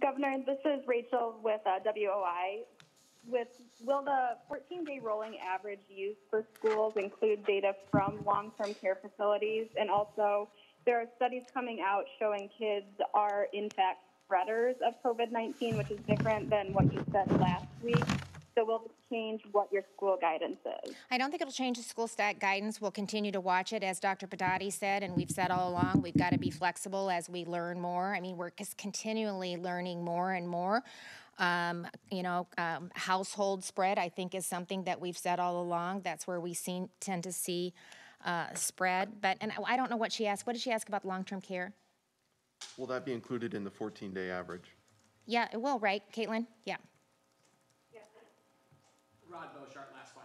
Governor, this is Rachel with uh, WOI. With will the 14-day rolling average used for schools include data from long-term care facilities, and also there are studies coming out showing kids are in fact spreaders of COVID-19, which is different than what you said last week. So will change what your school guidance is? I don't think it'll change the school stat guidance. We'll continue to watch it, as Dr. Pedati said, and we've said all along, we've got to be flexible as we learn more. I mean, we're just continually learning more and more. Um, you know, um, household spread, I think, is something that we've said all along. That's where we see, tend to see uh, spread. But, and I don't know what she asked. What did she ask about long-term care? Will that be included in the 14-day average? Yeah, it will, right, Caitlin? Yeah. Rod Boshart last fight.